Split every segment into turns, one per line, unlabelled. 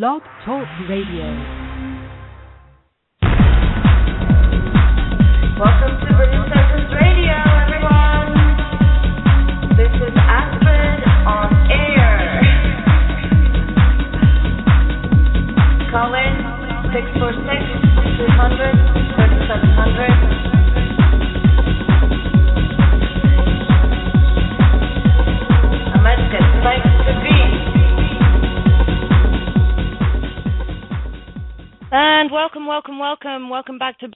Blog Talk Radio.
Welcome to Brilliant Sessions Radio, everyone. This is Astrid on air. Call in 646 200
And welcome, welcome, welcome, welcome back to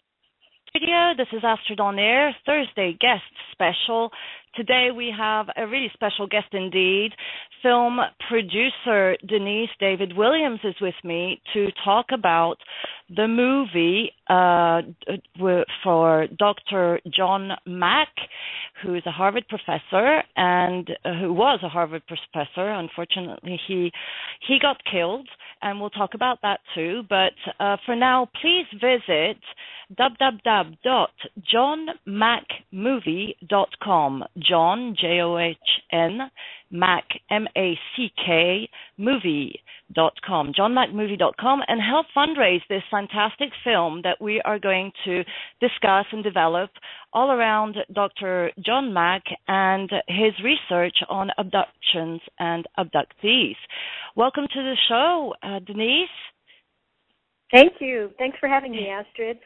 Radio. This is Astrid on Air, Thursday guest special. Today we have a really special guest indeed. Film producer Denise David Williams is with me to talk about the movie uh, for Dr. John Mack, who is a Harvard professor and uh, who was a Harvard professor. Unfortunately, he he got killed, and we'll talk about that too. But uh, for now, please visit www.johnmackmovie.com. John J O H N Mac M A C K movie dot com johnmackmovie.com and help fundraise this fantastic film that we are going to discuss and develop all around Dr. John Mack and his research on abductions and abductees. Welcome to the show, uh, Denise.
Thank you. Thanks for having me, Astrid.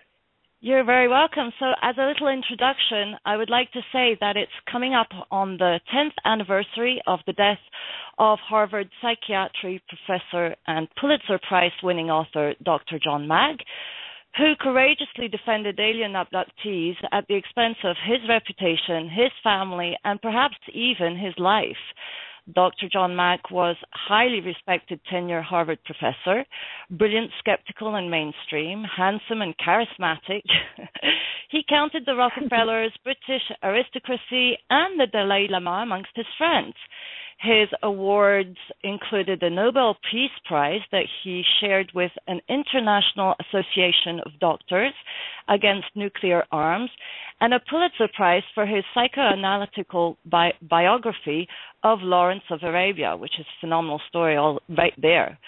You're very welcome. So, as a little introduction, I would like to say that it's coming up on the 10th anniversary of the death of Harvard psychiatry professor and Pulitzer Prize winning author Dr. John Mack, who courageously defended alien abductees at the expense of his reputation, his family, and perhaps even his life. Dr. John Mack was a highly respected tenure Harvard professor, brilliant, skeptical, and mainstream, handsome and charismatic. he counted the Rockefellers, British aristocracy, and the Dalai Lama amongst his friends. His awards included the Nobel Peace Prize that he shared with an international association of doctors against nuclear arms, and a Pulitzer Prize for his psychoanalytical bi- biography of Lawrence of Arabia, which is a phenomenal story all right there.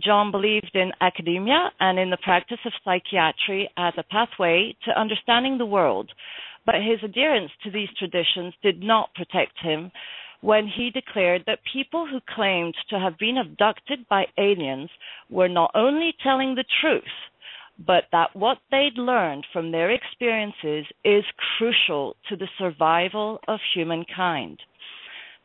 John believed in academia and in the practice of psychiatry as a pathway to understanding the world, but his adherence to these traditions did not protect him when he declared that people who claimed to have been abducted by aliens were not only telling the truth, but that what they'd learned from their experiences is crucial to the survival of humankind.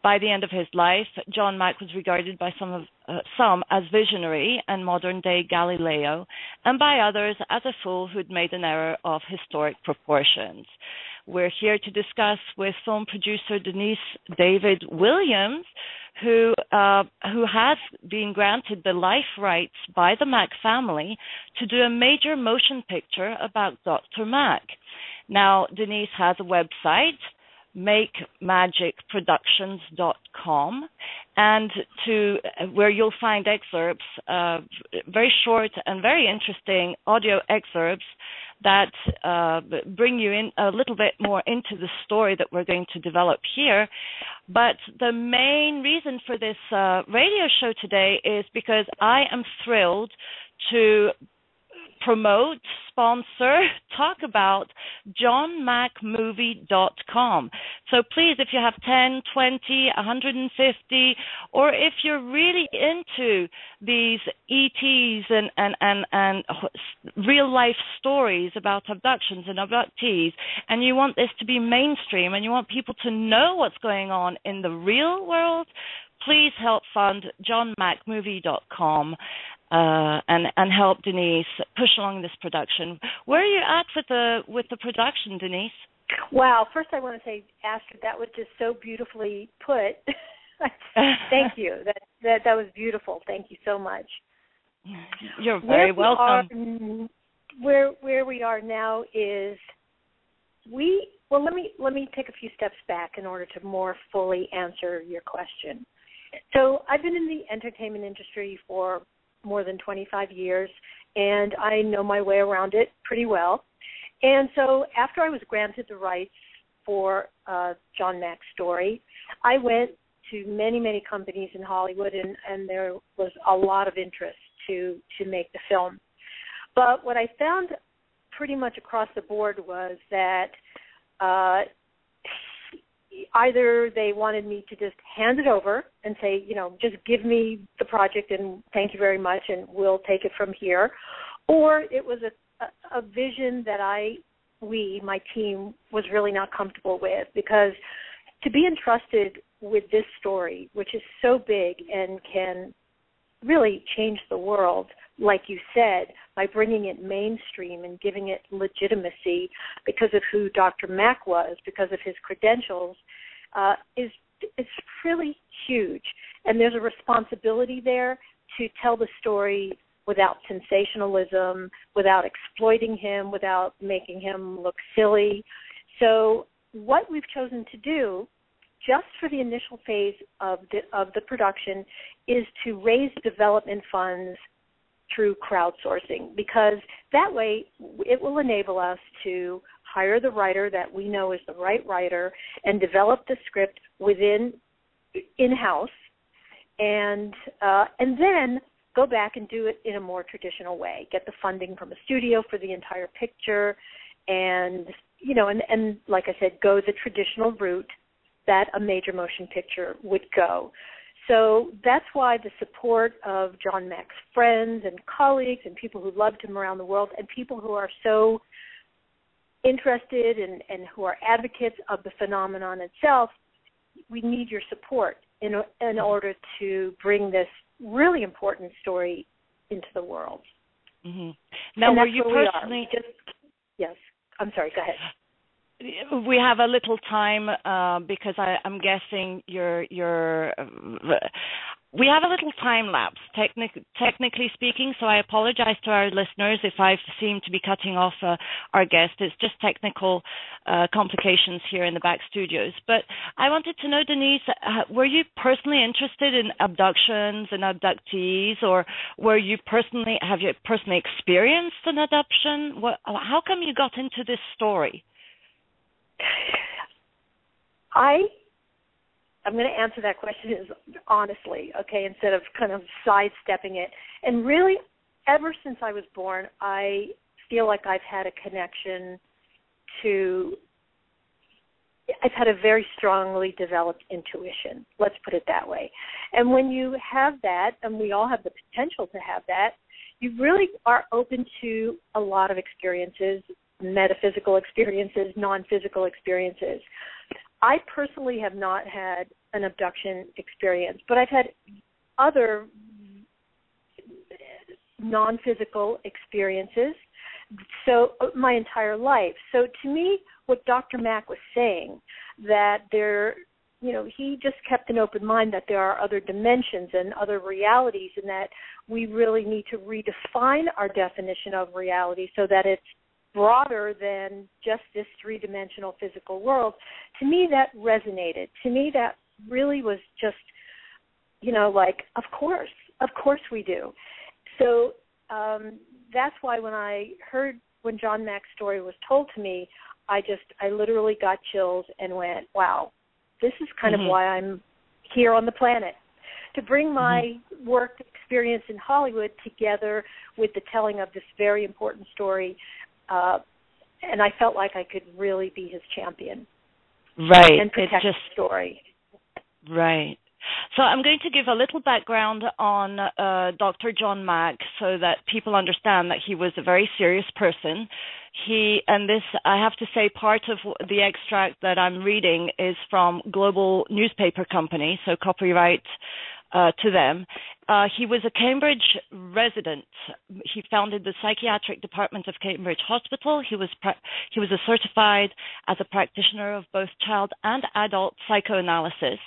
By the end of his life, John Mack was regarded by some of uh, some as visionary and modern day Galileo, and by others as a fool who'd made an error of historic proportions. We're here to discuss with film producer Denise David Williams, who uh, who has been granted the life rights by the Mack family to do a major motion picture about Dr. Mack. Now, Denise has a website, makemagicproductions.com, and to where you'll find excerpts, uh, very short and very interesting audio excerpts that uh, bring you in a little bit more into the story that we're going to develop here. But the main reason for this uh, radio show today is because I am thrilled to promote, sponsor, talk about johnmackmovie.com. So please, if you have 10, 20, 150, or if you're really into these ETs and, and, and, and real life stories about abductions and abductees, and you want this to be mainstream and you want people to know what's going on in the real world, please help fund johnmackmovie.com uh, and and help Denise push along this production. Where are you at with the with the production, Denise?
Wow. First, I want to say, Astrid, that was just so beautifully put. Thank you. That that that was beautiful. Thank you so much.
You're very
where
welcome.
We are, where where we are now is we well let me let me take a few steps back in order to more fully answer your question. So I've been in the entertainment industry for more than 25 years, and I know my way around it pretty well. And so after I was granted the rights for uh, John Mack's story, I went to many, many companies in Hollywood, and, and there was a lot of interest. to to make the film. But what I found pretty much across the board was that uh, either they wanted me to just hand it over and say, you know, just give me the project and thank you very much, and we'll take it from here, or it was a, a, vision that I, we, my team, was really not comfortable with because to be entrusted with this story, which is so big and can really change the world, like you said, by bringing it mainstream and giving it legitimacy because of who Dr. Mack was, because of his credentials, uh, is it's really huge. And there's a responsibility there to tell the story without sensationalism, without exploiting him, without making him look silly. So what we've chosen to do just for the initial phase of the of the production is to raise development funds through crowdsourcing because that way it will enable us to hire the writer that we know is the right writer and develop the script within in house and uh, and then go back and do it in a more traditional way get the funding from a studio for the entire picture and you know and and like i said go the traditional route that a major motion picture would go so that's why the support of John Mack's friends and colleagues and people who loved him around the world and people who are so interested and, and who are advocates of the phenomenon itself, we need your support in, in order to bring this really important story into the world.
Mm-hmm. Now, were you personally?
We Just, yes. I'm sorry. Go ahead
we have a little time uh, because I, am guessing you're you're. We have a little time lapse, technic- technically speaking. So I apologize to our listeners if I seem to be cutting off uh, our guest. It's just technical uh, complications here in the back studios. But I wanted to know, Denise, uh, were you personally interested in abductions and abductees, or were you personally have you personally experienced an abduction? What, how come you got into this story?
I I'm going to answer that question as honestly, okay, instead of kind of sidestepping it. And really, ever since I was born, I feel like I've had a connection to. I've had a very strongly developed intuition. Let's put it that way. And when you have that, and we all have the potential to have that, you really are open to a lot of experiences metaphysical experiences, non physical experiences. I personally have not had an abduction experience, but I've had other non physical experiences so my entire life. So to me what Dr. Mack was saying that there you know he just kept an open mind that there are other dimensions and other realities and that we really need to redefine our definition of reality so that it's broader than just this three dimensional physical world, to me that resonated. To me that really was just, you know, like, of course, of course we do. So um, that's why when I heard when John Mack's story was told to me, I just I literally got chills and went, wow, this is kind mm-hmm. of why I'm here on the planet to bring my mm-hmm. work experience in Hollywood together with the telling of this very important story uh, and I felt like I could really be his champion.
Right.
And protect
just,
the story.
Right. So I'm going to give a little background on uh, Dr. John Mack so that people understand that he was a very serious person. He and this I have to say part of the extract that I'm reading is from Global Newspaper Company, so copyright uh, to them. Uh, he was a Cambridge resident. He founded the psychiatric department of Cambridge Hospital. He was he was a certified as a practitioner of both child and adult psychoanalysis.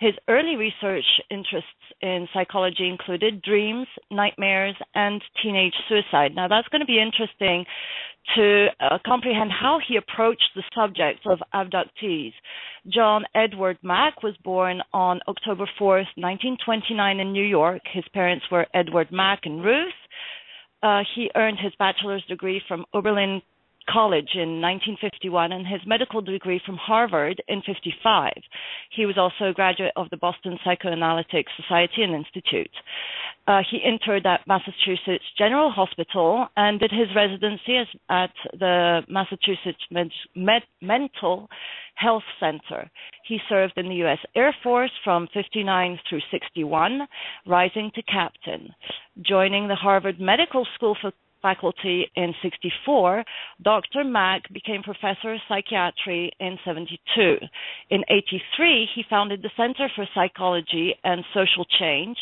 His early research interests in psychology included dreams, nightmares, and teenage suicide. Now that's going to be interesting to uh, comprehend how he approached the subject of abductees. John Edward Mack was born on October 4th, 1929, in New York. His parents were Edward Mack and Ruth. Uh, he earned his bachelor's degree from Oberlin college in 1951 and his medical degree from Harvard in 55. He was also a graduate of the Boston Psychoanalytic Society and Institute. Uh, he entered at Massachusetts General Hospital and did his residency as, at the Massachusetts Med- Med- Mental Health Center. He served in the U.S. Air Force from 59 through 61, rising to captain. Joining the Harvard Medical School for faculty in 64, Dr. Mack became professor of psychiatry in 72. In 83, he founded the Center for Psychology and Social Change,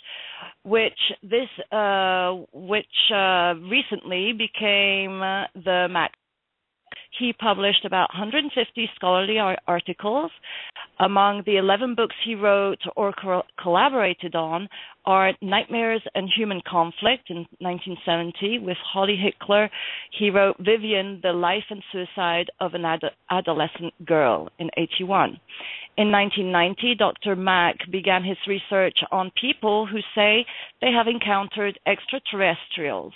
which this uh, which uh, recently became uh, the Mack he published about 150 scholarly articles. Among the 11 books he wrote or co- collaborated on are Nightmares and Human Conflict in 1970 with Holly Hickler. He wrote Vivienne, The Life and Suicide of an Ad- Adolescent Girl in 81. In 1990, Dr. Mack began his research on people who say they have encountered extraterrestrials.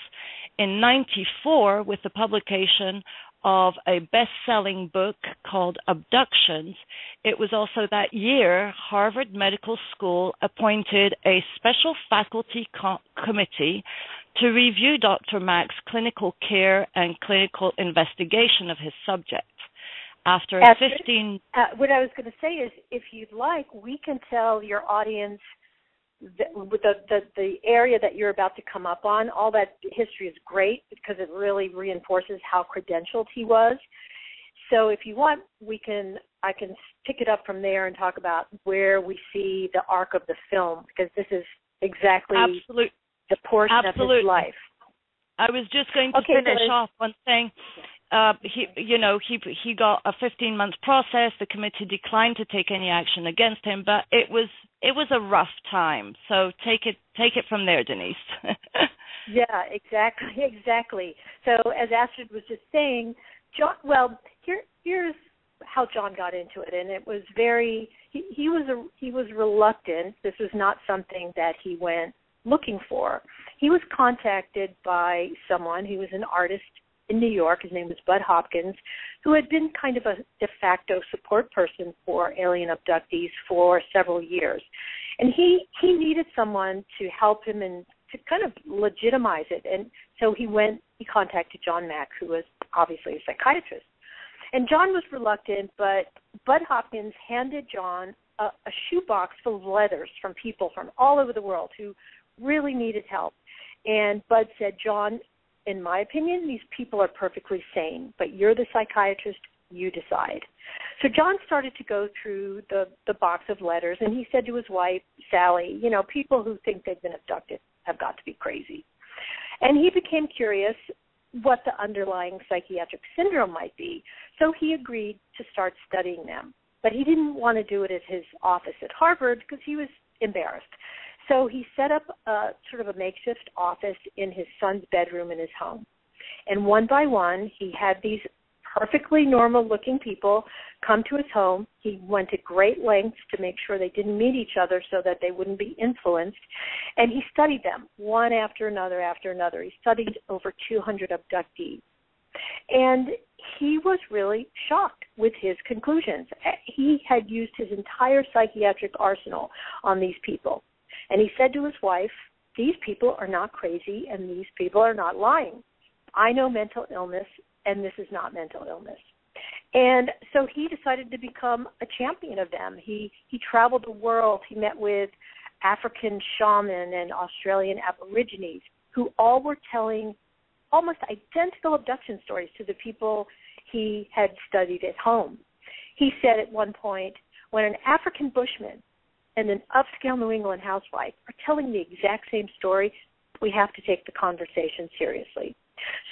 In 94, with the publication of a best selling book called Abductions. It was also that year Harvard Medical School appointed a special faculty co- committee to review Dr. Mack's clinical care and clinical investigation of his subject. After, After 15
uh, what I was going to say is if you'd like, we can tell your audience the, the the the area that you're about to come up on, all that history is great because it really reinforces how credentialed he was. So if you want, we can I can pick it up from there and talk about where we see the arc of the film because this is exactly
Absolute.
the portion
Absolutely.
of his life.
I was just going to
okay,
finish
so
off on saying uh, he, you know, he he got a 15 month process. The committee declined to take any action against him, but it was it was a rough time. So take it take it from there, Denise.
yeah, exactly, exactly. So as Astrid was just saying, John. Well, here here's how John got into it, and it was very. He, he was a, he was reluctant. This was not something that he went looking for. He was contacted by someone who was an artist in New York. His name was Bud Hopkins, who had been kind of a de facto support person for alien abductees for several years. And he he needed someone to help him and to kind of legitimize it. And so he went he contacted John Mack, who was obviously a psychiatrist. And John was reluctant, but Bud Hopkins handed John a, a shoebox full of letters from people from all over the world who really needed help. And Bud said, John, in my opinion, these people are perfectly sane, but you're the psychiatrist, you decide. So John started to go through the the box of letters and he said to his wife, Sally, you know, people who think they've been abducted have got to be crazy. And he became curious what the underlying psychiatric syndrome might be. So he agreed to start studying them. But he didn't want to do it at his office at Harvard because he was embarrassed. So he set up a sort of a makeshift office in his son's bedroom in his home. And one by one, he had these perfectly normal looking people come to his home. He went to great lengths to make sure they didn't meet each other so that they wouldn't be influenced. And he studied them one after another after another. He studied over 200 abductees. And he was really shocked with his conclusions. He had used his entire psychiatric arsenal on these people. And he said to his wife, These people are not crazy and these people are not lying. I know mental illness and this is not mental illness. And so he decided to become a champion of them. He he traveled the world. He met with African shaman and Australian aborigines who all were telling almost identical abduction stories to the people he had studied at home. He said at one point, when an African bushman and an upscale New England housewife are telling the exact same story, we have to take the conversation seriously.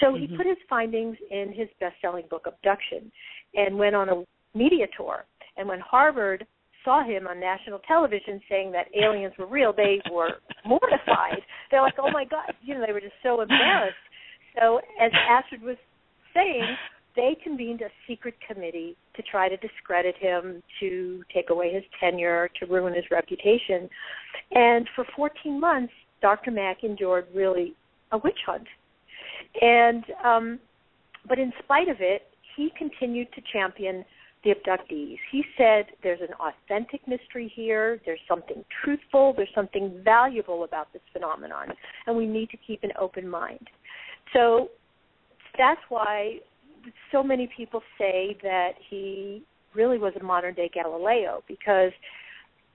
So mm-hmm. he put his findings in his best selling book, Abduction, and went on a media tour. And when Harvard saw him on national television saying that aliens were real, they were mortified. They're like, oh my God, you know, they were just so embarrassed. So, as Astrid was saying, they convened a secret committee to try to discredit him, to take away his tenure, to ruin his reputation. And for 14 months, Dr. Mack endured really a witch hunt. And um, but in spite of it, he continued to champion the abductees. He said there's an authentic mystery here, there's something truthful, there's something valuable about this phenomenon, and we need to keep an open mind. So that's why so many people say that he really was a modern day Galileo because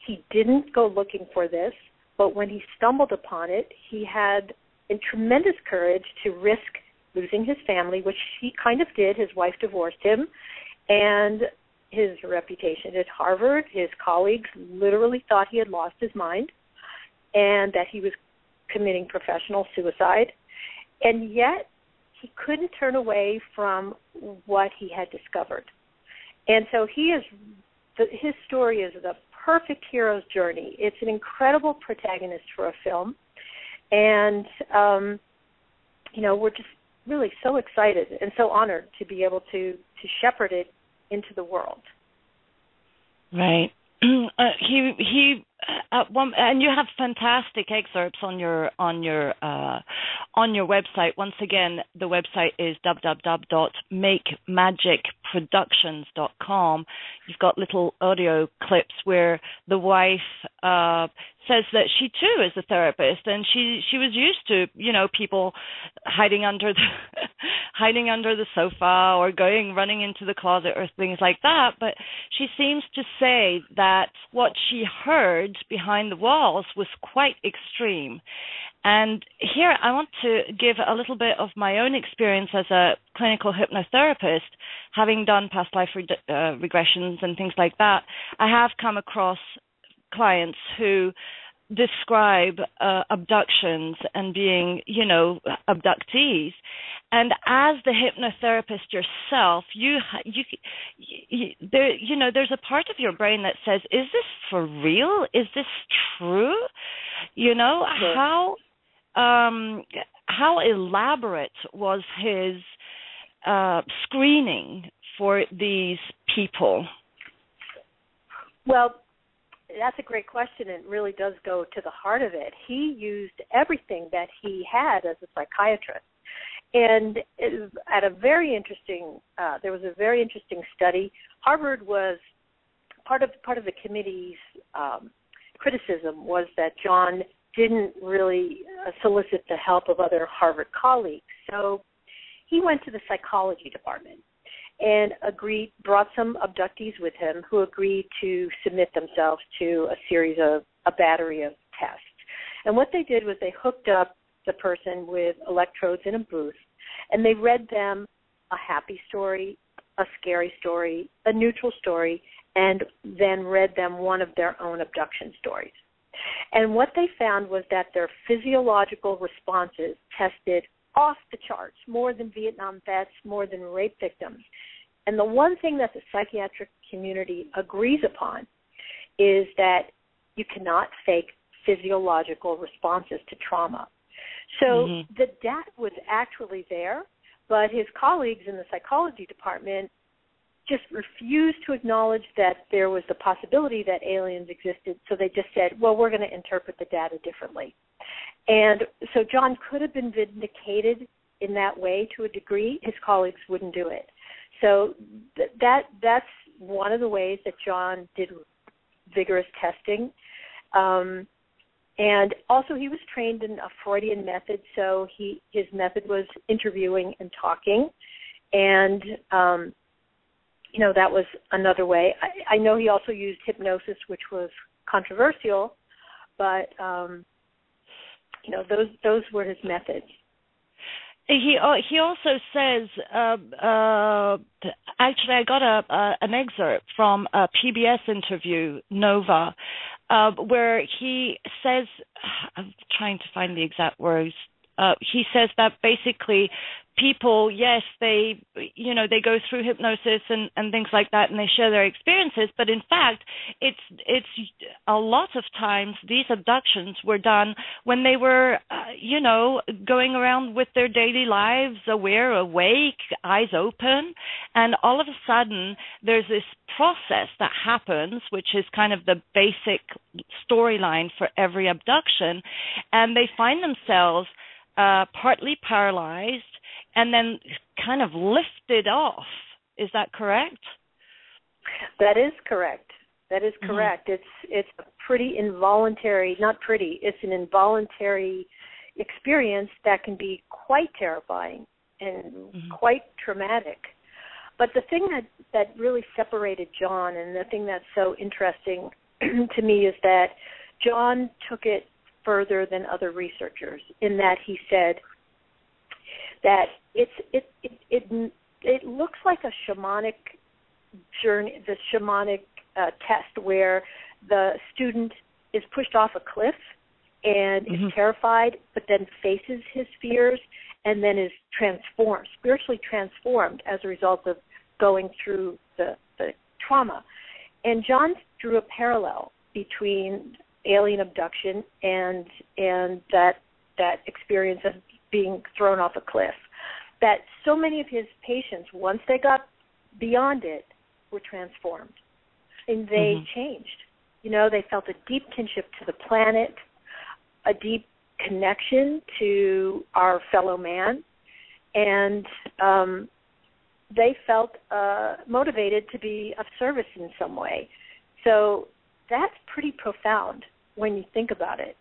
he didn't go looking for this, but when he stumbled upon it, he had a tremendous courage to risk losing his family, which he kind of did. His wife divorced him, and his reputation at Harvard. His colleagues literally thought he had lost his mind and that he was committing professional suicide. And yet, he couldn't turn away from what he had discovered. And so he is the, his story is the perfect hero's journey. It's an incredible protagonist for a film, and um, you know we're just really so excited and so honored to be able to to shepherd it into the world.
Right. uh, he he one, and you have fantastic excerpts on your on your uh, on your website. Once again, the website is www.makemagicproductions.com. You've got little audio clips where the wife uh, says that she too is a therapist, and she she was used to you know people hiding under the hiding under the sofa or going running into the closet or things like that. But she seems to say that what she heard behind the walls was quite extreme. And here I want to give a little bit of my own experience as a clinical hypnotherapist, having done past life re- uh, regressions and things like that. I have come across clients who describe uh, abductions and being, you know, abductees. And as the hypnotherapist yourself, you you, you there you know there's a part of your brain that says, "Is this for real? Is this true?" You know how um how elaborate was his uh screening for these people?
Well, that's a great question and really does go to the heart of it. He used everything that he had as a psychiatrist. And at a very interesting, uh, there was a very interesting study. Harvard was part of part of the committee's um, criticism was that John didn't really uh, solicit the help of other Harvard colleagues. So he went to the psychology department and agreed brought some abductees with him who agreed to submit themselves to a series of a battery of tests. And what they did was they hooked up the person with electrodes in a booth and they read them a happy story, a scary story, a neutral story, and then read them one of their own abduction stories. And what they found was that their physiological responses tested off the charts, more than Vietnam vets, more than rape victims. And the one thing that the psychiatric community agrees upon is that you cannot fake physiological responses to trauma. So
Mhm.
the data was actually there, but his colleagues in the psychology department just refused to acknowledge that there was the possibility that aliens existed. So they just said, well, we're going to interpret the data differently. And so John could have been vindicated in that way to a degree. His colleagues wouldn't do it. So th- that that's one of the ways that John did vigorous testing. Um, and also he was trained in a Freudian method, so he his method was interviewing and talking. And um, you know that was another way. I, I know he also used hypnosis, which was controversial, but um, you know those those were his methods.
He uh, he also says. Uh, uh, actually, I got a, a an excerpt from a PBS interview, Nova, uh, where he says. I'm trying to find the exact words. Uh, he says that basically people, yes, they, you know, they go through hypnosis and, and things like that, and they share their experiences. But in fact, it's it's a lot of times these abductions were done when they were, uh, you know, going around with their daily lives, aware, awake, eyes open, and all of a sudden there's this process that happens, which is kind of the basic storyline for every abduction, and they find themselves uh, partly paralyzed and then kind of lifted off. Is that correct?
That is correct. That is
Mhm.
correct. It's it's a pretty involuntary, not pretty. It's an involuntary experience that can be quite terrifying and
Mhm.
quite traumatic. But the thing that that really separated John and the thing that's so interesting to me is that John took it further than other researchers in that he said that it's it it it, it looks like a shamanic journey the shamanic uh, test where the student is pushed off a cliff and
Mhm.
is terrified but then faces his fears and then is transformed spiritually transformed as a result of going through the the trauma and John drew a parallel between alien abduction and and that that experience of being thrown off a cliff. That so many of his patients, once they got beyond it, were transformed, and they
Mhm.
changed. You know, they felt a deep kinship to the planet, a deep connection to our fellow man, and um, they felt uh, motivated to be of service in some way. So that's pretty profound when you think about it.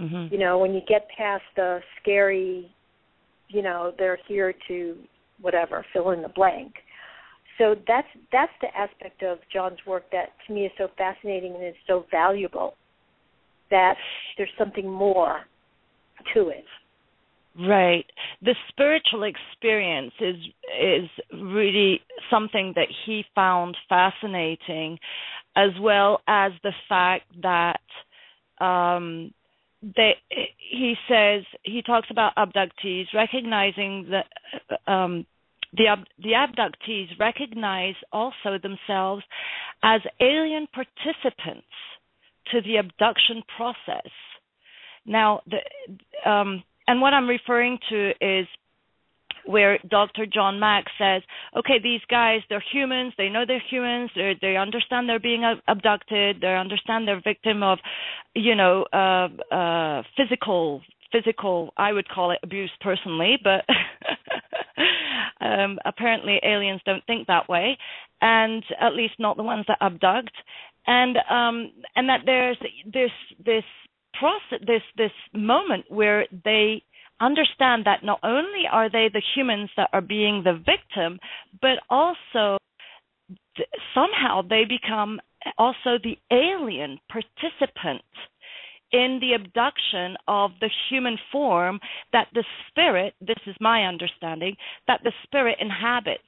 Mhm.
You know, when you get past the scary, you know, they're here to whatever, fill in the blank. So that's that's the aspect of John's work that to me is so fascinating and is so valuable. That there's something more to it.
Right. The spiritual experience is is really something that he found fascinating, as well as the fact that um, they, he says he talks about abductees recognizing that um, the the abductees recognize also themselves as alien participants to the abduction process. Now, the um, and what I'm referring to is where Dr. John Mack says, okay, these guys, they're humans, they know they're humans, they they understand they're being abducted, they understand they're victim of, you know, uh, uh, physical, physical, I would call it abuse personally, but um, apparently aliens don't think that way, and at least not the ones that abduct, and um, and that there's this this process, this this moment where they understand that not only are they the humans that are being the victim, but also th- somehow they become also the alien participant in the abduction of the human form that the spirit, this is my understanding, that the spirit inhabits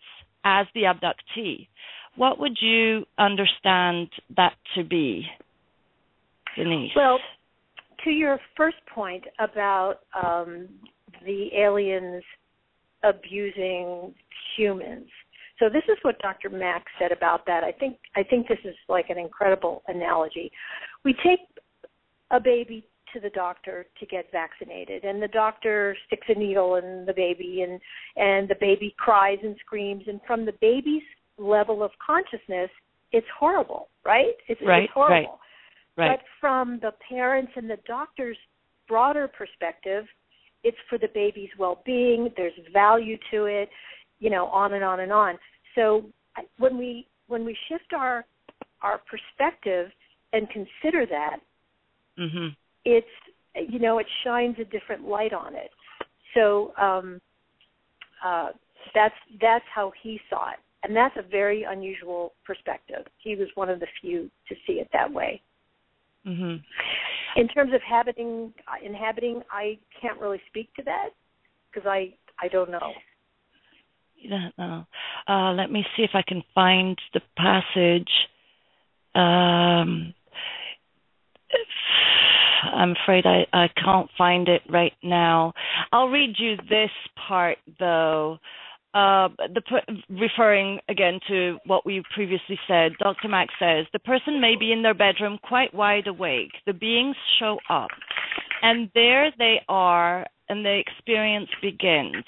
as the abductee. What would you understand that to be, Denise?
Well, to your first point about um, the aliens abusing humans. So this is what Dr. Mack said about that. I think I think this is like an incredible analogy. We take a baby to the doctor to get vaccinated and the doctor sticks a needle in the baby and and the baby cries and screams and from the baby's level of consciousness it's horrible, right? It's,
Right,
it's horrible.
right. Right.
But from the parents and the doctor's broader perspective, it's for the baby's well-being. There's value to it, you know, on and on and on. So I- when we when we shift our our perspective and consider that,
mhm.
it's you know it shines a different light on it. So um, uh, that's that's how he saw it, and that's a very unusual perspective. He was one of the few to see it that way.
Mhm.
In terms of habiting, inhabiting, I can't really speak to that because I I don't know.
You don't know. Uh, let me see if I can find the passage. Um, I'm afraid I, I can't find it right now. I'll read you this part though. Uh, the referring again to what we previously said, Dr. Mack says the person may be in their bedroom quite wide awake. The beings show up, and there they are, and the experience begins.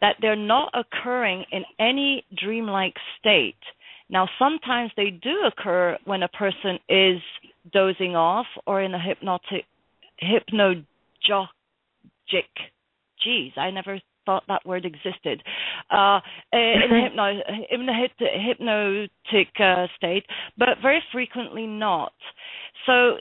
That they're not occurring in any dreamlike state. Now, sometimes they do occur when a person is dozing off or in a hypnotic, hypnagogic. Geez, I never thought that word existed. Uh, in a hypno, in a hypnotic uh, state, but very frequently not. So,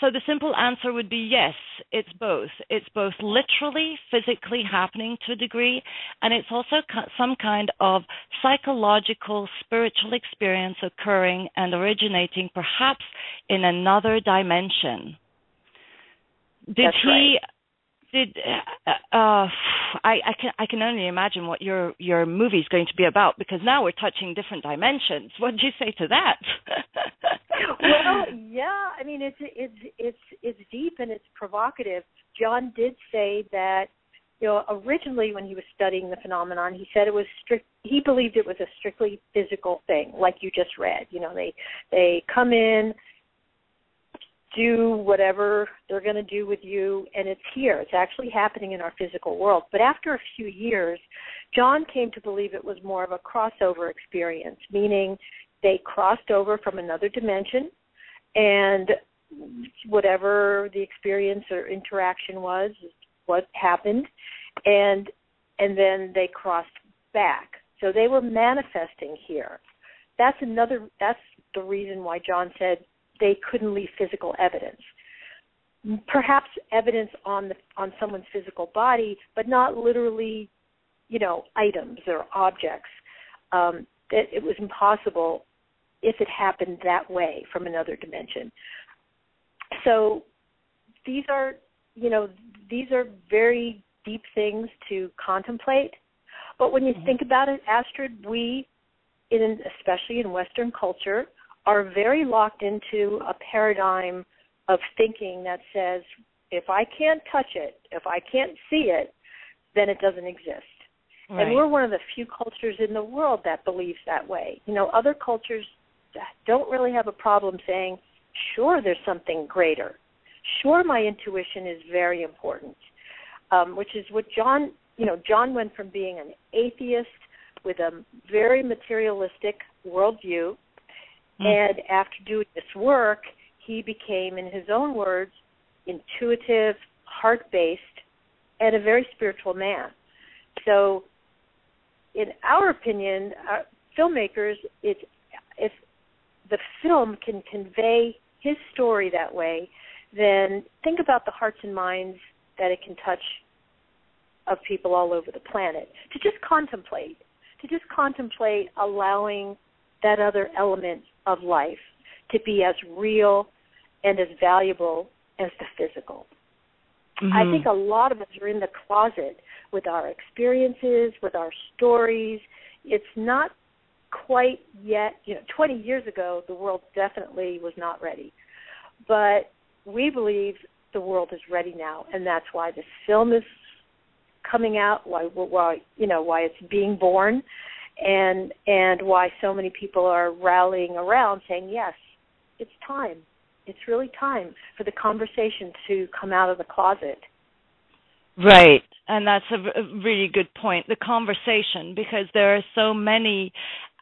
so the simple answer would be yes, it's both. It's both literally, physically happening to a degree, and it's also some kind of psychological, spiritual experience occurring and originating perhaps in another dimension. Did
That's
he?
Right
did uh, uh, I, I can I can only imagine what your your movie is going to be about because now we're touching different dimensions. What do you say to that?
well, yeah, I mean it's it's it's it's deep and it's provocative. John did say that you know originally when he was studying the phenomenon, he said it was strict. He believed it was a strictly physical thing, like you just read. You know, they they come in do whatever they're going to do with you and it's here. It's actually happening in our physical world. But after a few years john came to believe it was more of a crossover experience meaning they crossed over from another dimension and whatever the experience or interaction was what happened and and then they crossed back. So they were manifesting here. That's another that's the reason why john said they couldn't leave physical evidence. Perhaps evidence on the on someone's physical body, but not literally, you know, items or objects. Um, that it was impossible if it happened that way from another dimension. So these are, you know, these are very deep things to contemplate. But when you mm-hmm. think about it, Astrid, we, in especially in Western culture, are very locked into a paradigm of thinking that says if I can't touch it, if I can't see it, then it doesn't exist. Right. And we're one of the few cultures in the world that believes that way. You know, other cultures don't really have a problem saying, sure, there's something greater. Sure, my intuition is very important, um, which is what John, you know, John went from being an atheist with a very materialistic worldview Mm. And after doing this work, he became, in his own words, intuitive, heart based, and a very spiritual man. So, in our opinion, our filmmakers, it's, if the film can convey his story that way, then think about the hearts and minds that it can touch of people all over the planet. To just contemplate, to just contemplate allowing that other element of life to be as real and as valuable as the physical. Mm-hmm. I think a lot of us are in the closet with our experiences, with our stories. It's not quite yet, you know, 20 years ago, the world definitely was not ready. But we believe the world is ready now, and that's why this film is coming out, why, why you know, why it's being born, and and why so many people are rallying around saying yes it's time. It's really time for the conversation to come out of the closet.
Right. And that's a, really good point the conversation because there are so many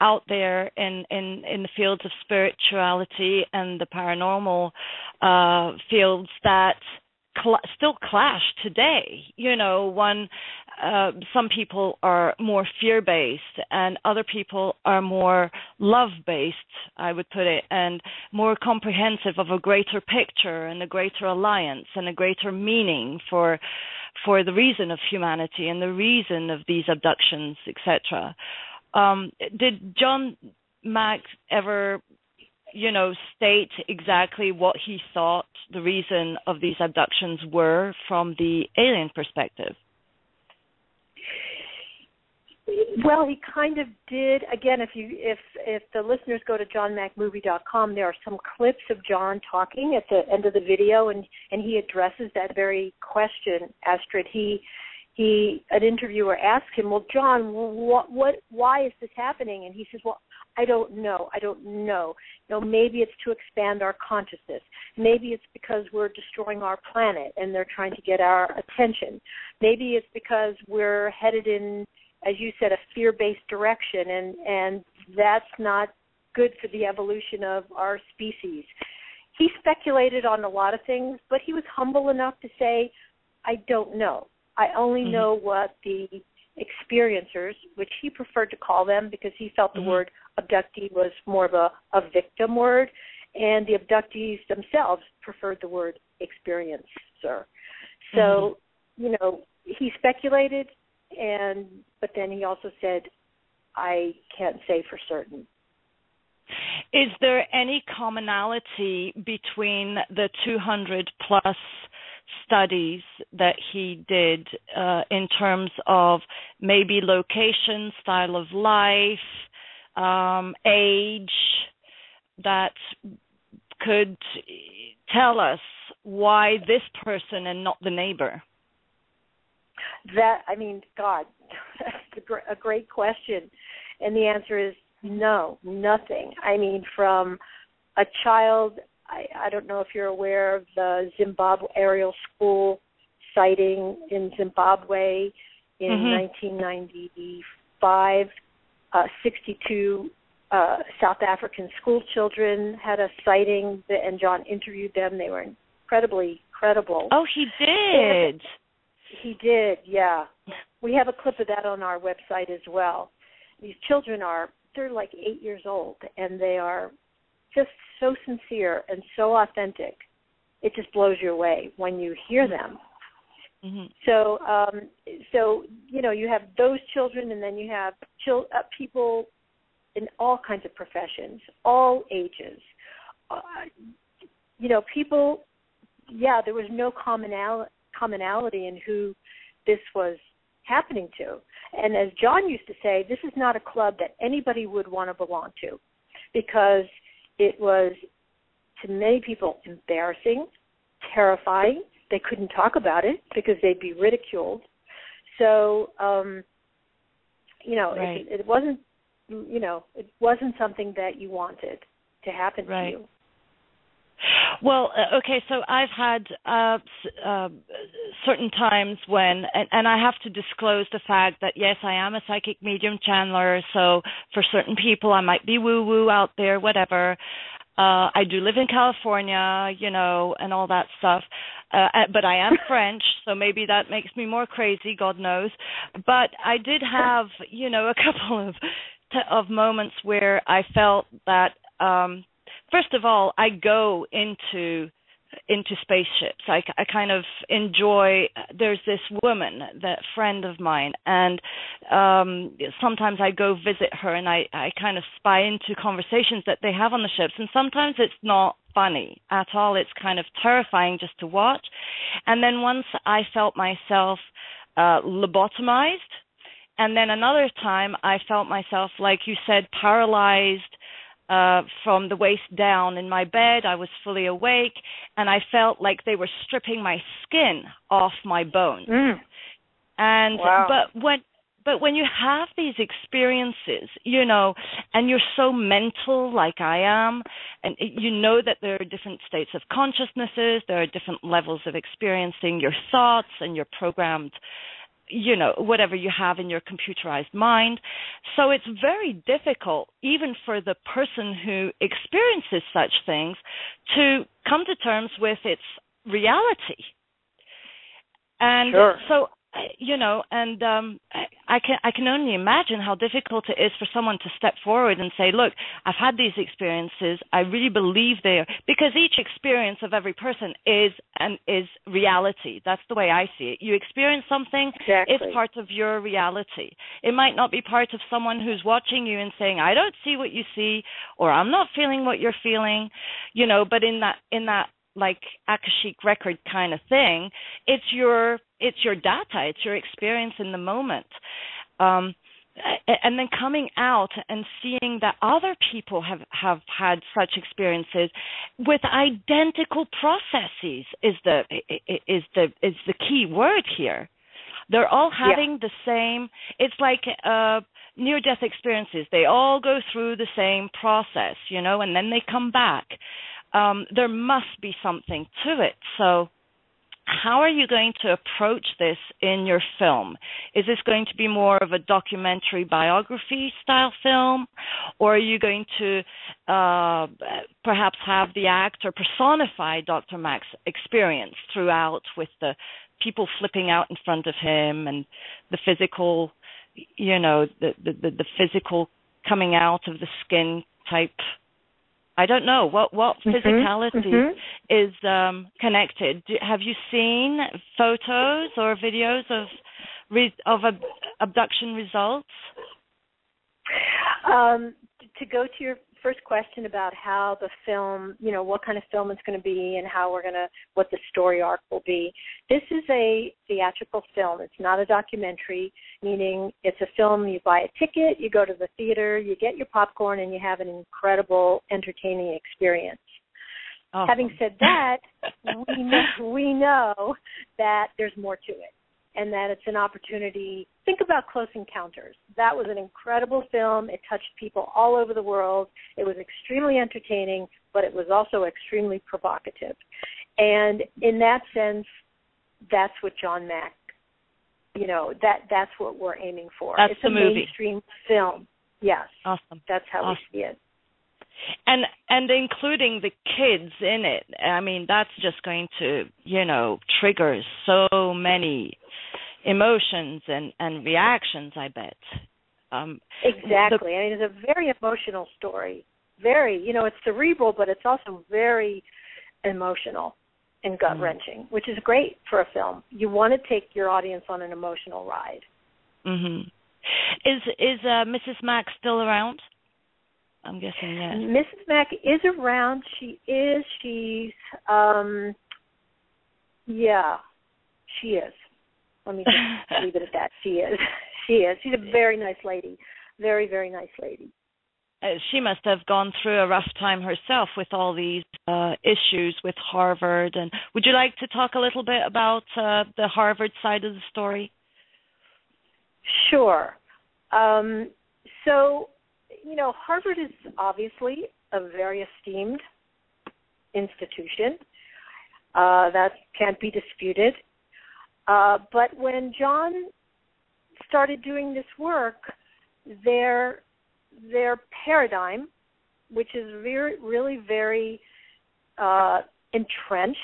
out there in in in the fields of spirituality and the paranormal uh fields that cl- still clash today. You know, one uh, some people are more fear based and other people are more love based, I would put it, and more comprehensive of a greater picture and a greater alliance and a greater meaning for for the reason of humanity and the reason of these abductions, etc. Um, did John Mack ever you know, state exactly what he thought the reason of these abductions were from the alien perspective?
Well, he kind of did. Again, if you if if the listeners go to johnmackmovie.com, there are some clips of John talking at the end of the video, and and he addresses that very question. Astrid, he he an interviewer asked him, "Well, John, what what why is this happening?" And he says, "Well, I don't know. I don't know. You know, maybe it's to expand our consciousness. Maybe it's because we're destroying our planet and they're trying to get our attention. Maybe it's because we're headed in, as you said, a fear-based direction, and and that's not good for the evolution of our species. He speculated on a lot of things, but he was humble enough to say, "I don't know. I only mm-hmm. know what the experiencers, which he preferred to call them because he felt the
Mhm.
word abductee was more of a, a victim word, and the abductees themselves preferred the word experiencer. So, you know, he speculated, and but then he also said, "I can't say for certain."
Is there any commonality between the 200 plus studies that he did uh, in terms of maybe location, style of life, um, age, that could tell us why this person and not the neighbor?
That I mean, God, that's a gr- a great question, and the answer is no, nothing. I mean, from a child, I, I don't know if you're aware of the Zimbabwe Ariel school sighting in Zimbabwe in
Mhm.
1995. Uh, 62 uh, South African school children had a sighting, and John interviewed them. They were incredibly credible.
Oh, he did.
He did, yeah. We have a clip of that on our website as well. These children are they're like 8 years old and they are just so sincere and so authentic. It just blows you away when you hear them.
Mhm.
So um so you know, you have those children and then you have chil- uh, people in all kinds of professions, all ages. Uh, you know, people yeah, there was no commonality commonality in who this was happening to. And as John used to say, this is not a club that anybody would want to belong to because it was to many people embarrassing, terrifying. They couldn't talk about it because they'd be ridiculed. So, um, you know,
Right.
it, it wasn't, you know, it wasn't something that you wanted to happen
Right.
to you.
Well, uh, okay, so I've had uh, s- uh, certain times when, and, and I have to disclose the fact that yes, I am a psychic medium channeler. So for certain people, I might be woo woo out there, whatever. Uh, I do live in California, you know, and all that stuff. Uh, but I am French, so maybe that makes me more crazy. God knows. But I did have, you know, a couple of of moments where I felt that. um first of all, I go into into spaceships. I, I kind of enjoy. There's this woman, that friend of mine, and um sometimes I go visit her, and I I kind of spy into conversations that they have on the ships, and sometimes it's not funny at all. It's kind of terrifying just to watch. And then once I felt myself uh lobotomized, and then another time I felt myself, like you said, paralyzed uh from the waist down in my bed i was fully awake and i felt like they were stripping my skin off my bones
Mm.
and
Wow.
but when but when you have these experiences you know and you're so mental like i am and you know that there are different states of consciousnesses there are different levels of experiencing your thoughts and your programmed you know whatever you have in your computerized mind so it's very difficult even for the person who experiences such things to come to terms with its reality and
Sure.
so you know and um i can i can only imagine how difficult it is for someone to step forward and say look i've had these experiences. I really believe they are because each experience of every person is and is reality. That's the way i see it. You experience something
Exactly.
it's part of your reality. It might not be part of someone who's watching you and saying i don't see what you see or i'm not feeling what you're feeling you know but in that in that like akashic record kind of thing it's your it's your data it's your experience in the moment. Um and then coming out and seeing that other people have have had such experiences with identical processes is the is the is the key word here. They're all
Yeah.
having the same it's like uh near death experiences. They all go through the same process you know and then they come back. Um there must be something to it. So how are you going to approach this in your film? Is this going to be more of a documentary biography style film, or are you going to uh, perhaps have the actor personify Dr. Mack's experience throughout with the people flipping out in front of him and the physical you know the, the the physical coming out of the skin type I don't know what what
Mhm,
physicality
mhm.
is um, connected. Do, have you seen photos or videos of re, of ab, abduction results?
Um, to go to your first question about how the film, you know, what kind of film it's going to be and how we're going to, what the story arc will be. This is a theatrical film. It's not a documentary, meaning it's a film you buy a ticket, you go to the theater, you get your popcorn, and you have an incredible, entertaining experience.
Awesome.
Having said that, we know, we know that there's more to it and that it's an opportunity. Think about Close Encounters. That was an incredible film. It touched people all over the world. It was extremely entertaining, but it was also extremely provocative. And in that sense, that's what John Mack, you know, that that's what we're aiming for.
That's
it's a
movie.
mainstream film. Yes,
awesome.
that's how
Awesome.
we see it.
and and including the kids in it i mean that's just going to you know trigger so many emotions and and reactions i bet um
Exactly. I mean, it's a very emotional story. Very, you know, it's cerebral, but it's also very emotional and gut wrenching, which is great for a film. You want to take your audience on an emotional ride.
mhm is is uh mrs mack still around i'm guessing yes
Mrs. Mack is around. She is. She's. um Yeah, she is. Let me just leave it at that. She is. She is. She's a very nice lady. Very, very nice lady.
uh, she must have gone through a rough time herself with all these uh issues with harvard and would you like to talk a little bit about uh the harvard side of the story
Sure. Um, so, you know, Harvard is obviously a very esteemed institution. Uh, that can't be disputed. Uh, but when John started doing this work, their their paradigm, which is very, really very uh, entrenched,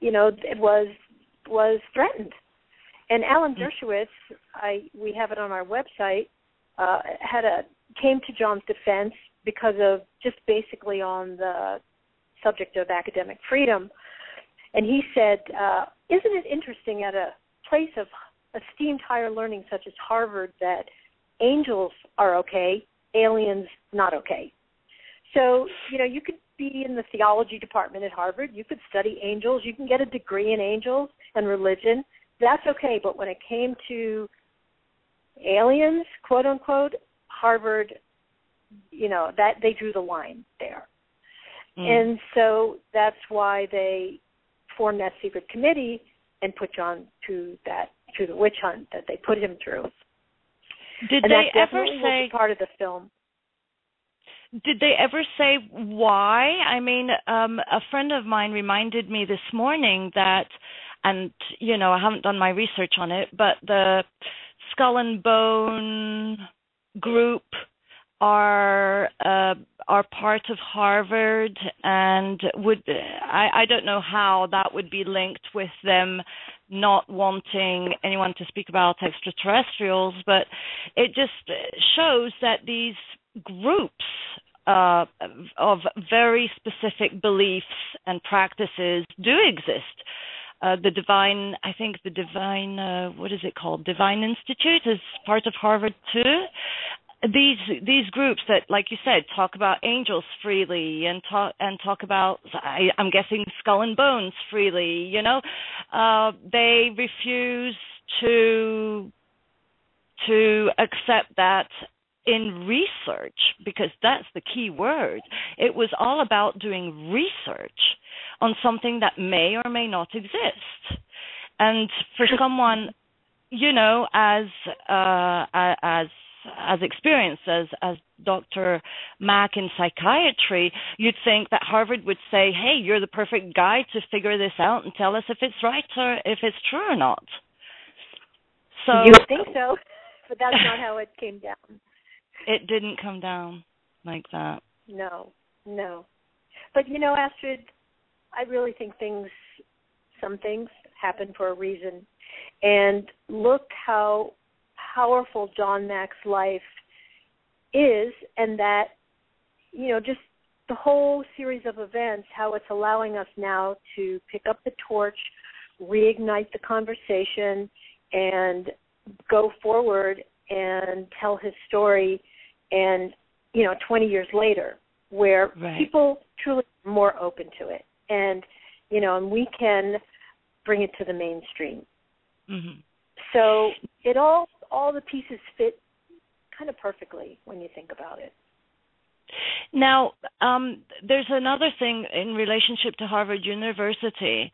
you know, it was was threatened. And Alan Dershowitz, I we have it on our website, uh, had a came to John's defense because of just basically on the subject of academic freedom, and he said, uh, "Isn't it interesting at a place of esteemed higher learning such as Harvard that angels are okay, aliens not okay?" So you know you could be in the theology department at Harvard, you could study angels, you can get a degree in angels and religion that's okay. But when it came to aliens, quote unquote, Harvard, you know, that they drew the line there.
Mm.
And so that's why they formed that secret committee and put John to that to the witch hunt that they put him through.
did
and
they ever say
part of the film.
did they ever say why i mean um a friend of mine reminded me this morning that and you know i haven't done my research on it but the skull and bone group are uh are part of harvard and would i i don't know how that would be linked with them not wanting anyone to speak about extraterrestrials but it just shows that these groups uh, of very specific beliefs and practices do exist. Uh, the Divine, I think the Divine, uh, what is it called? Divine Institute is part of Harvard too. These these groups that, like you said, talk about angels freely and talk and talk about, I, I'm guessing, skull and bones freely. You know, uh, they refuse to to accept that in research because that's the key word. It was all about doing research on something that may or may not exist. And for someone, you know, as uh, as as experienced as as Dr. Mack in psychiatry, you'd think that Harvard would say, "Hey, you're the perfect guy to figure this out and tell us if it's right or if it's true or not." So
you think so, but that's not how it came down.
it didn't come down like that.
No, no. But you know, Astrid, I really think things, some things happen for a reason. And look how powerful John Mack's life is, and that you know just the whole series of events, how it's allowing us now to pick up the torch, reignite the conversation, and go forward and tell his story. And you know, 20 years later, where
Right.
people truly are more open to it, and you know, and we can bring it to the mainstream.
hmm
So it all all the pieces fit kind of perfectly when you think about it.
Now, um, there's another thing in relationship to Harvard University.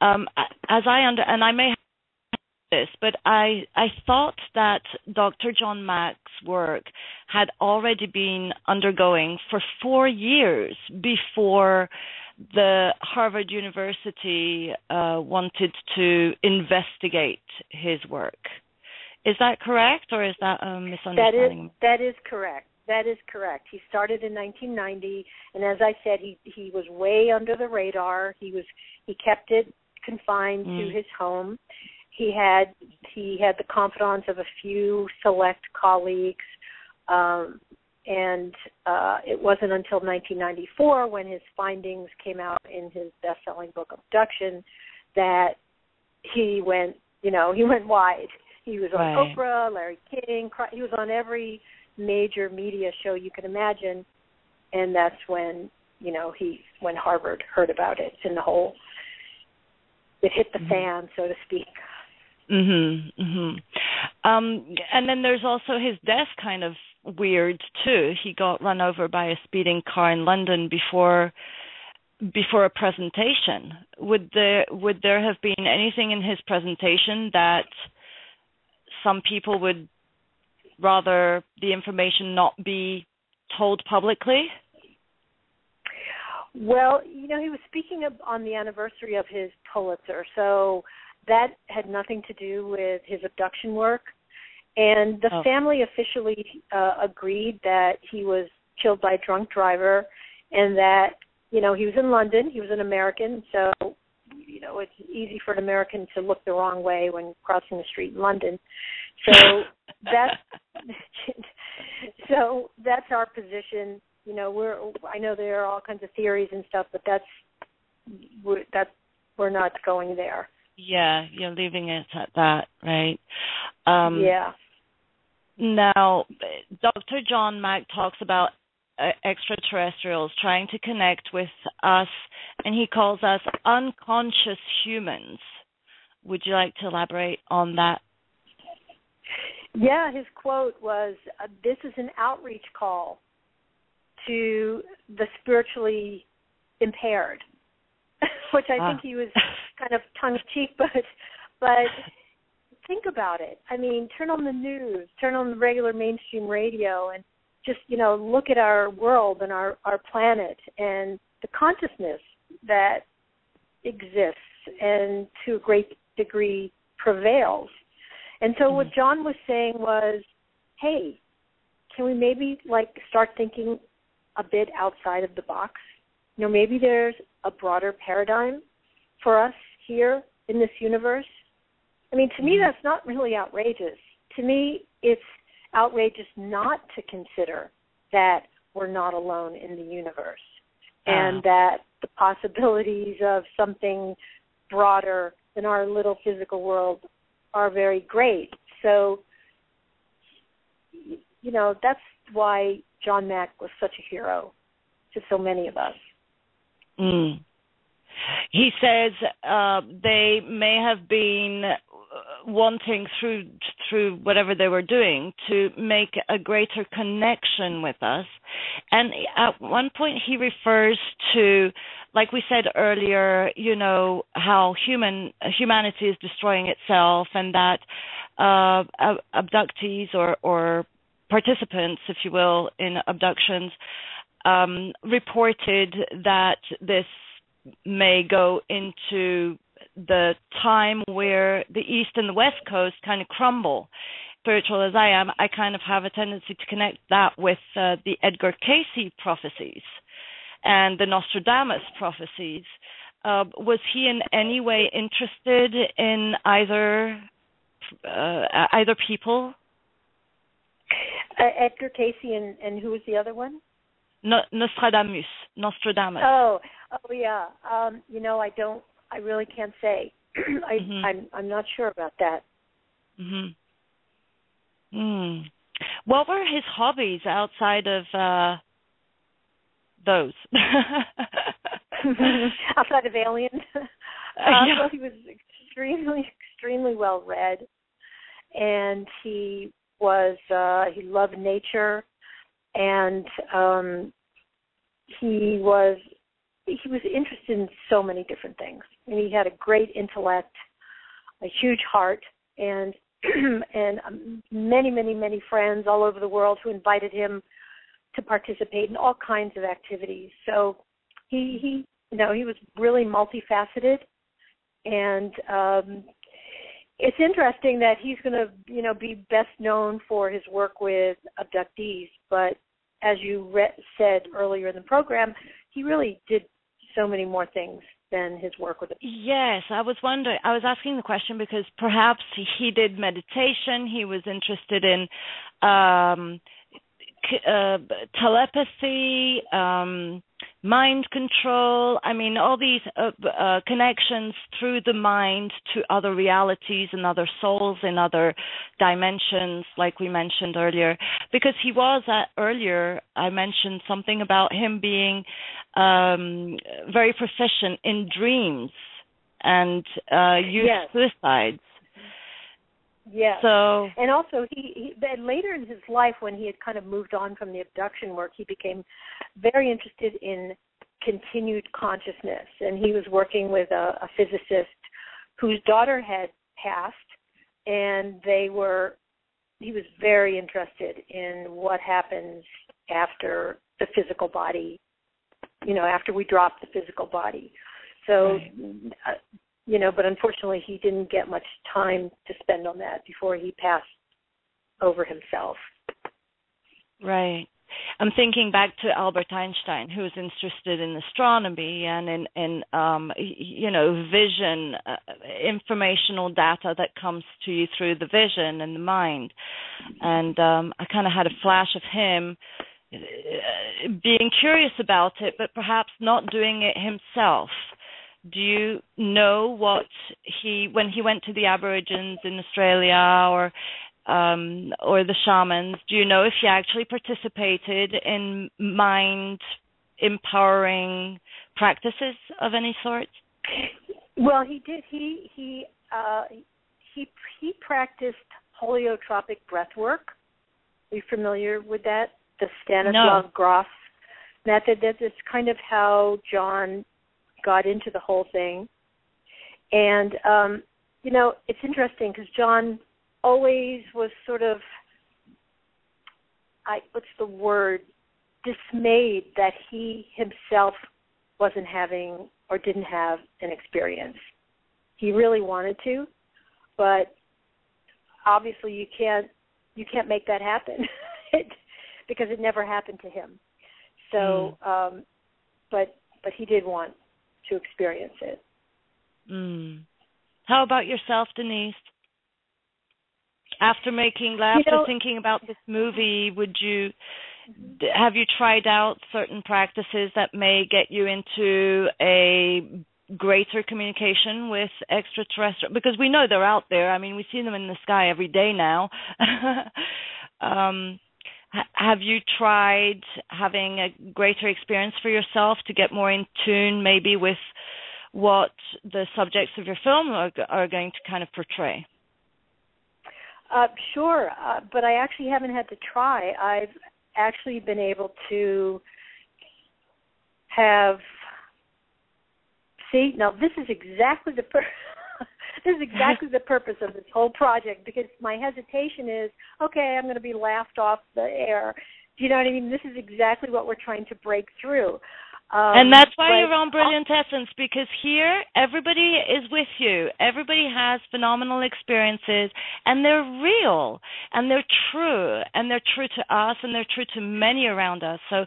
Um, as I under, and I may have this, but I I thought that Dr. John Mack's work had already been undergoing for four years before the Harvard University uh, wanted to investigate his work. Is that correct, or is that a misunderstanding?
is that is correct. That is correct. He started in 1990, and as I said, he he was way under the radar. He was he kept it confined
Mm.
to his home. He had he had the confidence of a few select colleagues, um, and uh, it wasn't until 1994 when his findings came out in his best-selling book Abduction that he went you know he went wide. He was on
Right.
Oprah, Larry King. He was on every major media show you can imagine, and that's when you know he when Harvard heard about it and the whole it hit the
Mhm.
fan, so to speak.
Mhm. Mhm. Um and then there's also his death kind of weird too. He got run over by a speeding car in London before before a presentation. Would there would there have been anything in his presentation that some people would rather the information not be told publicly?
Well, you know, he was speaking of, on the anniversary of his Pulitzer, so that had nothing to do with his abduction work. And the
Oh.
family officially uh, agreed that he was killed by a drunk driver, and that you know he was in London. He was an American, so you know it's easy for an American to look the wrong way when crossing the street in London. So that's so that's our position. You know, we're I know there are all kinds of theories and stuff, but that's we're, that's we're not going there.
yeah, you're leaving it at that, right? Um
yeah.
Now, Dr. John Mack talks about uh, extraterrestrials trying to connect with us, and he calls us unconscious humans. Would you like to elaborate on that?
Yeah, his quote was, uh, "This is an outreach call to the spiritually impaired," which I
Ah.
think he was kind of tongue in cheek, but but think about it. I mean, turn on the news, turn on the regular mainstream radio, and just you know look at our world and our our planet and the consciousness that exists and to a great degree prevails. And so what mm-hmm. John was saying was, hey, can we maybe like start thinking a bit outside of the box? You know, maybe there's a broader paradigm for us here in this universe. I mean, to me, mm-hmm. that's not really outrageous. To me, it's outrageous not to consider that we're not alone in the universe and
Ah.
that the possibilities of something broader than our little physical world are very great. So, you know, that's why John Mack was such a hero to so many of us.
Mm. He says uh, they may have been wanting through through whatever they were doing to make a greater connection with us, and at one point he refers to, like we said earlier, you know how human humanity is destroying itself, and that uh, abductees or or participants, if you will, in abductions um, reported that this may go into the time where the east and the west coast kind of crumble. Spiritual as I am, I kind of have a tendency to connect that with uh, the Edgar Cayce prophecies and the Nostradamus prophecies. Uh, was he in any way interested in either uh, either people
Uh, Edgar Cayce and and who was the other one?
No, Nostradamus. Nostradamus.
Oh, oh yeah. Um, you know, I don't. I really can't say. I,
Mhm.
I'm I'm not sure about that.
Mhm. Hmm. What were his hobbies outside of uh those?
Outside of Alien, uh,
yeah.
well, he was extremely extremely well read, and he was uh, he loved nature, and um, he was he was interested in so many different things, and he had a great intellect, a huge heart, and and um, many many many friends all over the world who invited him to participate in all kinds of activities. So he he you know he was really multifaceted, and um, it's interesting that he's going to you know be best known for his work with abductees, but as you re- said earlier in the program, he really did so many more things his work with
Yes, I was wondering. I was asking the question because perhaps he did meditation. He was interested in um, uh, telepathy, um, mind control. I mean, all these uh, uh, connections through the mind to other realities and other souls in other dimensions, like we mentioned earlier. Because he was at, earlier, I mentioned something about him being um, very proficient in dreams and uh, youth
Yes.
suicides.
Yes.
So
and also he, he then later in his life when he had kind of moved on from the abduction work he became very interested in continued consciousness. And he was working with a, a physicist whose daughter had passed and they were he was very interested in what happens after the physical body you know after we drop the physical body. So uh, you know, but unfortunately he didn't get much time to spend on that before he passed over himself.
Right. I'm thinking back to Albert Einstein, who was interested in astronomy and in, in um, you know, vision, uh, informational data that comes to you through the vision and the mind. And um, I kind of had a flash of him uh, being curious about it, but perhaps not doing it himself. Do you know what he, when he went to the Aborigines in Australia or um, or the shamans, do you know if he actually participated in mind empowering practices of any sort?
Well, he did. He he uh, he he practiced holotropic breath work. Are you familiar with that? The Stanislav Grof method. That is kind of how John got into the whole thing. And um, you know, it's interesting because John always was sort of I what's the word dismayed that he himself wasn't having or didn't have an experience. He really wanted to, but obviously you can't you can't make that happen it, because it never happened to him. So, um, but but he did want to experience it.
Mm. How about yourself, Denise? After making, after
know-
thinking about this movie, would you have you tried out certain practices that may get you into a greater communication with extraterrestrial? Because we know they're out there. I mean, we see them in the sky every day now. um, have you tried having a greater experience for yourself to get more in tune, maybe with what the subjects of your film are, are going to kind of portray?
Uh, sure, uh, but I actually haven't had to try. I've actually been able to have. See, now this is exactly the this is exactly the purpose of this whole project because my hesitation is okay. I'm going to be laughed off the air. Do you know what I mean? This is exactly what we're trying to break through. Um,
and that's why you're on Brilliant Essence because here everybody is with you. Everybody has phenomenal experiences and they're real and they're true and they're true to us and they're true to many around us. So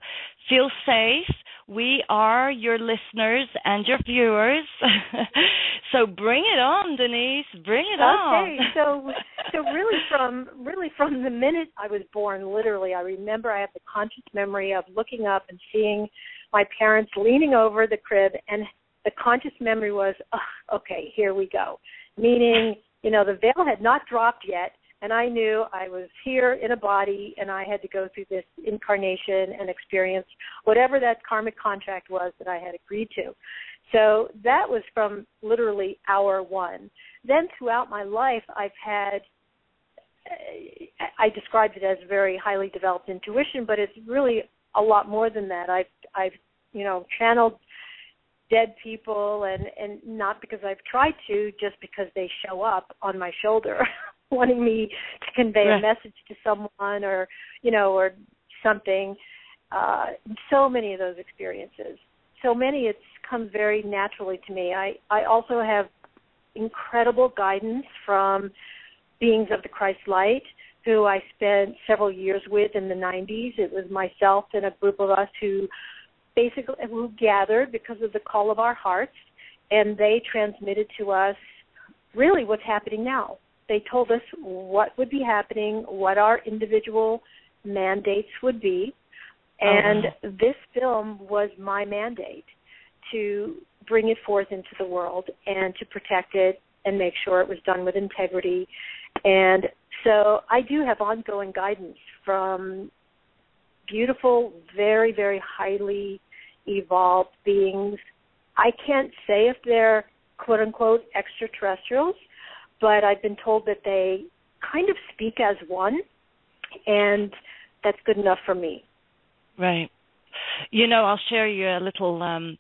feel safe. We are your listeners and your viewers. so bring it on, Denise. Bring it
okay,
on.
so so really from really from the minute I was born, literally, I remember I have the conscious memory of looking up and seeing my parents leaning over the crib, and the conscious memory was, oh, okay, here we go. Meaning, you know, the veil had not dropped yet, and I knew I was here in a body and I had to go through this incarnation and experience whatever that karmic contract was that I had agreed to. So that was from literally hour one. Then throughout my life, I've had, I described it as very highly developed intuition, but it's really a lot more than that. I've, I've, you know, channeled dead people and and not because I've tried to just because they show up on my shoulder wanting me to convey
right.
a message to someone or you know or something. Uh so many of those experiences. So many it's come very naturally to me. I i also have incredible guidance from beings of the christ light who i spent several years with in the 90s it was myself and a group of us who basically who gathered because of the call of our hearts and they transmitted to us really what's happening now they told us what would be happening, what our individual mandates would be, and
oh.
this film was my mandate to bring it forth into the world and to protect it and make sure it was done with integrity. And so I do have ongoing guidance from beautiful, very, very highly evolved beings. I can't say if they're quote unquote extraterrestrials but I've been told that they kind of speak as one, and that's good enough for me.
Right. You know, I'll share you a little um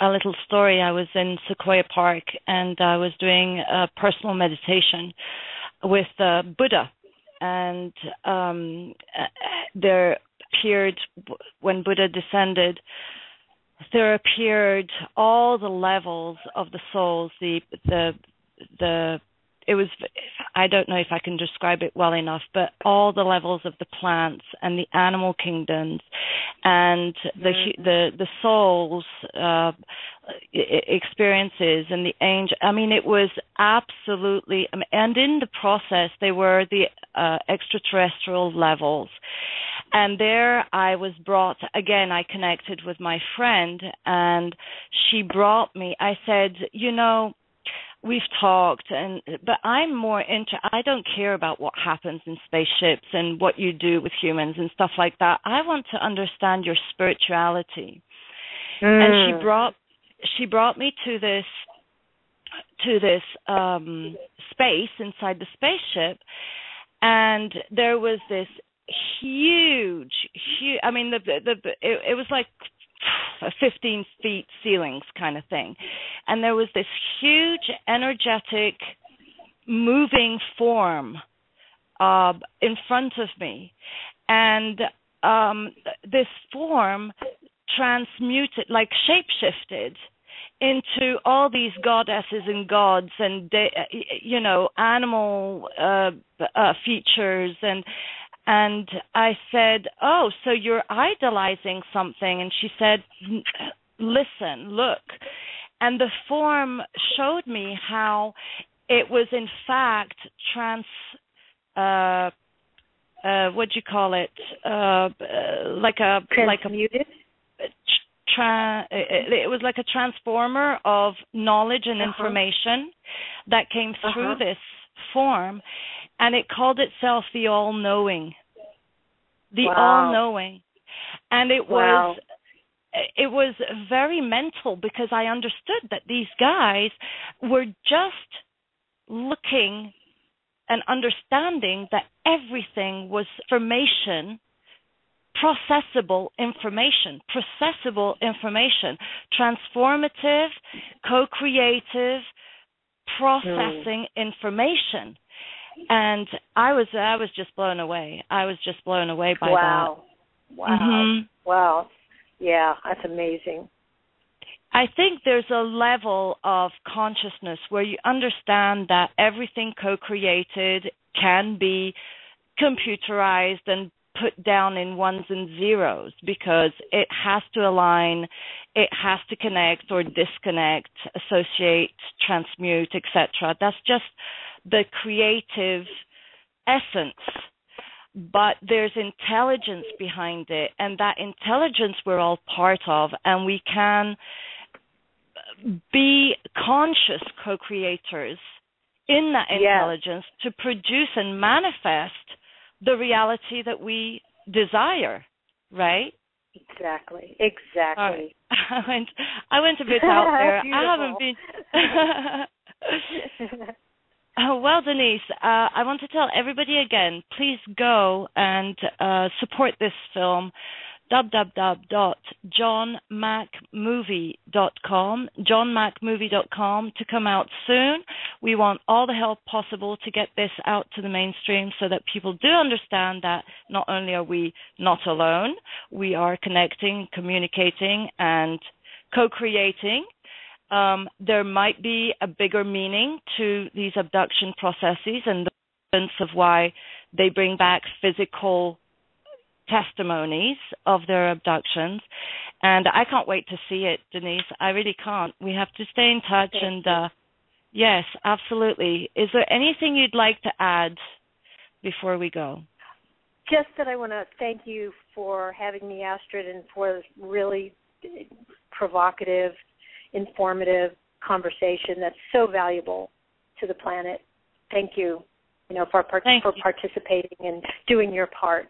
a little story. I was in Sequoia Park and I was doing a personal meditation with uh, Buddha, and um, there appeared when Buddha descended. There appeared all the levels of the souls, the the the it was I don't know if I can describe it well enough, but all the levels of the plants and the animal kingdoms and the mm-hmm. the the souls uh, experiences and the angel. I mean, it was absolutely. I mean, and in the process, they were the uh, extraterrestrial levels. And there I was brought again. I connected with my friend, and she brought me. I said, you know we've talked and but i'm more into i don't care about what happens in spaceships and what you do with humans and stuff like that i want to understand your spirituality mm. and she mm. brought she brought me to this to this um space inside the spaceship and there was this huge huge i mean the the, the it, it was like 15 feet ceilings kind of thing. And there was this huge, energetic, moving form uh, in front of me. And um, this form transmuted, like shapeshifted into all these goddesses and gods and you know animal uh, uh, features and and I said, "Oh, so you're idolizing something?" And she said, "Listen, look." And the form showed me how it was in fact trans uh uh what do you call it uh like a like
a
Tra- it was like a transformer of knowledge and
uh-huh.
information that came through
uh-huh.
this form and it called itself the all knowing the
wow.
all knowing and it
wow.
was it was very mental because i understood that these guys were just looking and understanding that everything was information processable information processable information transformative co-creative processing mm. information and I was I was just blown away. I was just blown away by
wow.
that.
Wow.
Mm-hmm.
Wow. Yeah, that's amazing.
I think there's a level of consciousness where you understand that everything co-created can be computerized and put down in ones and zeros because it has to align, it has to connect or disconnect, associate, transmute, etc. That's just the creative essence. But there's intelligence behind it, and that intelligence we're all part of, and we can be conscious co creators in that
Yes.
intelligence to produce and manifest the reality that we desire, right?
Exactly. Exactly.
I went I went a bit out there. I haven't been Oh, well, Denise, uh, I want to tell everybody again, please go and uh, support this film, www.johnmackmovie.com, johnmackmovie.com, to come out soon. We want all the help possible to get this out to the mainstream so that people do understand that not only are we not alone, we are connecting, communicating, and co-creating um, there might be a bigger meaning to these abduction processes and the sense of why they bring back physical testimonies of their abductions. And I can't wait to see it, Denise. I really can't. We have to stay in touch
Thank
and uh yes, absolutely. Is there anything you'd like to add before we go?
Just that I want to thank you for having me, Astrid, and for this really provocative, informative conversation that's so valuable to the planet. Thank you, you know, for par-
Thank
for
you.
participating and doing your part.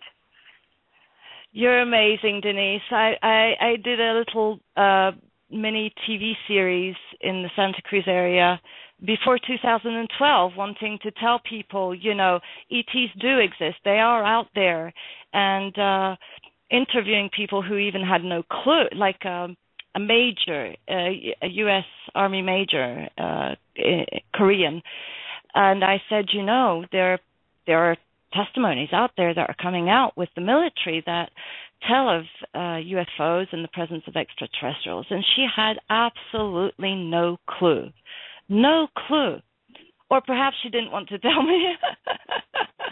You're amazing, Denise. I, I, I did a little uh, mini TV series in the Santa Cruz area before 2012, wanting to tell people, you know, ETs do exist. They are out there, and uh, interviewing people who even had no clue, like um, a major, uh, a U.S. Army major, uh, eh, Korean, and I said, you know, there there are testimonies out there that are coming out with the military that tell of uh, UFOs and the presence of extraterrestrials, and she had absolutely no clue, no clue, or perhaps she didn't want to tell me.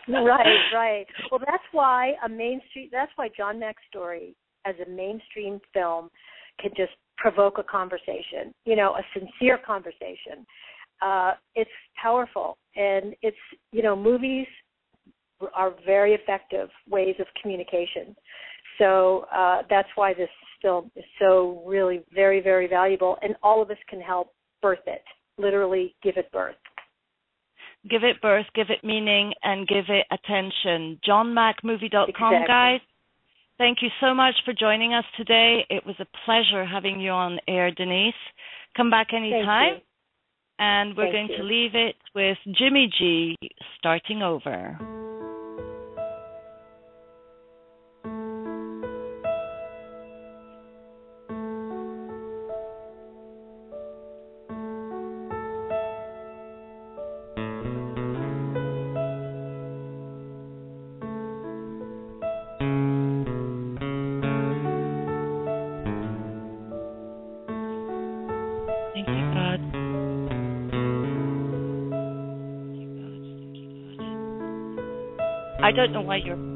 right, right. Well, that's why a mainstream. That's why John Mack's story, as a mainstream film, can just provoke a conversation. You know, a sincere conversation. Uh, it's powerful, and it's you know, movies are very effective ways of communication. So uh, that's why this film is so really very, very valuable, and all of us can help birth it. Literally, give it birth.
give it birth, give it meaning, and give it attention. JohnMackMovie.com,
Exactly.
guys. Thank you so much for joining us today. It was a pleasure having you on air, Denise. Come back anytime. And we're
Thank
going
you.
to leave it with Jimmy G starting over. Don't know why you're